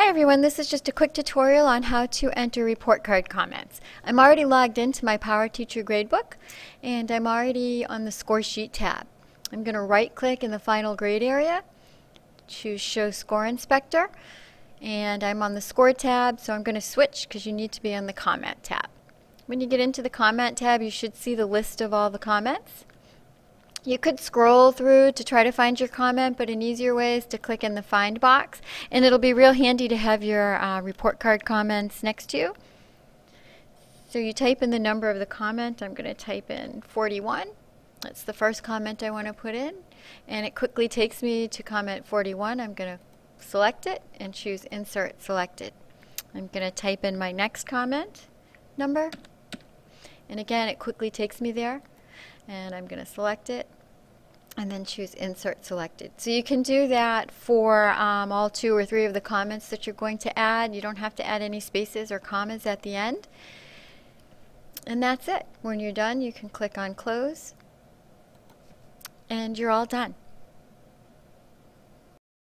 Hi everyone, this is just a quick tutorial on how to enter report card comments. I'm already logged into my PowerTeacher gradebook and I'm already on the score sheet tab. I'm going to right click in the final grade area, choose show score inspector and I'm on the score tab so I'm going to switch because you need to be on the comment tab. When you get into the comment tab you should see the list of all the comments. You could scroll through to try to find your comment, but an easier way is to click in the find box. And it'll be real handy to have your uh, report card comments next to you. So you type in the number of the comment. I'm going to type in 41. That's the first comment I want to put in. And it quickly takes me to comment 41. I'm going to select it and choose Insert Selected. I'm going to type in my next comment number. And again, it quickly takes me there and I'm going to select it and then choose insert selected. So you can do that for um, all two or three of the comments that you're going to add. You don't have to add any spaces or commas at the end. And that's it. When you're done, you can click on close and you're all done.